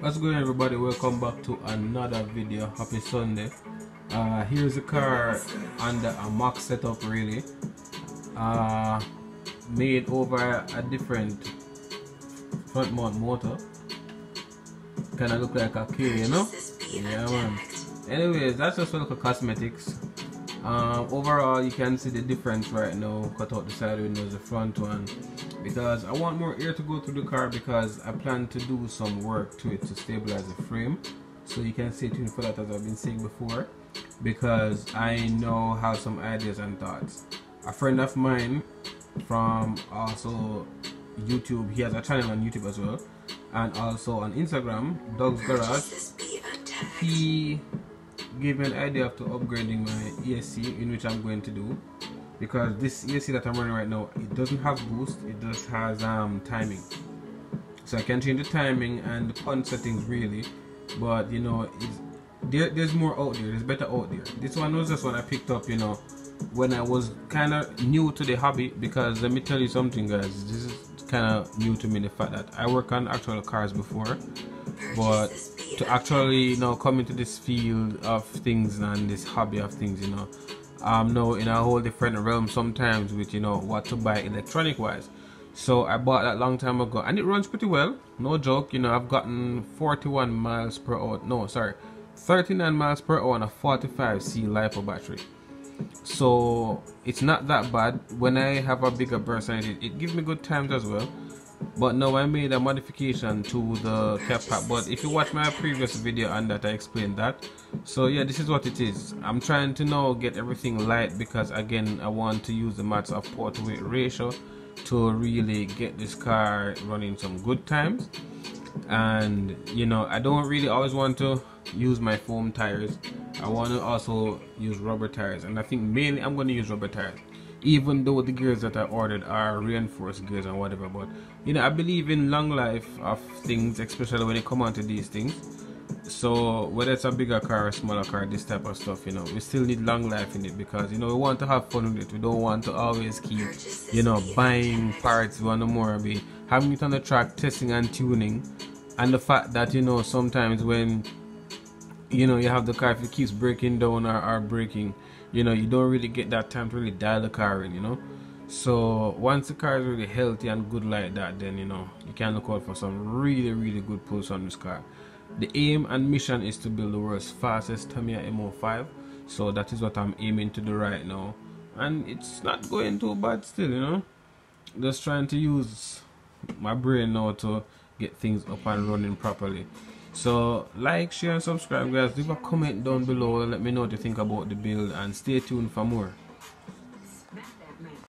What's going on everybody? Welcome back to another video. Happy Sunday. Uh, here's a car under a mock setup really. Uh, made over a different front mount motor. Kinda look like a K, you know? Yeah man. Anyways, that's just for look cosmetics. Um, overall you can see the difference right now. Cut out the side windows, the front one because I want more air to go through the car because I plan to do some work to it to stabilize the frame. So you can stay tuned for that as I've been saying before because I know have some ideas and thoughts. A friend of mine from also YouTube he has a channel on YouTube as well and also on Instagram Doug's Garage. He gave me an idea of to upgrading my ESC in which I'm going to do. Because this ESC that I'm running right now it doesn't have boost it just has um, timing. So I can change the timing and the punch settings really. But you know there, there's more out there there's better out there. This one was just one I picked up you know when I was kind of new to the hobby because let me tell you something guys. This is kind of new to me the fact that I work on actual cars before. But to actually you know come into this field of things and this hobby of things you know. Um, I'm now in a whole different realm sometimes with you know what to buy electronic wise so I bought that long time ago and it runs pretty well. No joke you know I've gotten 41 miles per hour no sorry 39 miles per hour on a 45c LiPo battery. So it's not that bad. When I have a bigger burst it, it gives me good times as well but now I made a modification to the cap pack. But if you watch my previous video on that I explained that so yeah this is what it is. I'm trying to now get everything light because again I want to use the max of port weight ratio to really get this car running some good times. And you know I don't really always want to use my foam tires. I want to also use rubber tires. And I think mainly I'm going to use rubber tires even though the gears that I ordered are reinforced gears and whatever but you know I believe in long life of things especially when it come onto these things. So whether it's a bigger car or a smaller car this type of stuff you know we still need long life in it because you know we want to have fun with it. We don't want to always keep you know buying parts we want to more. Be having it on the track testing and tuning and the fact that you know sometimes when you know you have the car if it keeps breaking down or, or breaking you know you don't really get that time to really dial the car in you know? So once the car is really healthy and good like that then you know you can look out for some really really good pulls on this car. The aim and mission is to build the world's fastest Tamiya M05 so that is what I'm aiming to do right now. And it's not going too bad still you know? Just trying to use my brain now to get things up and running properly so like share and subscribe guys. Leave a comment down below and let me know what you think about the build and stay tuned for more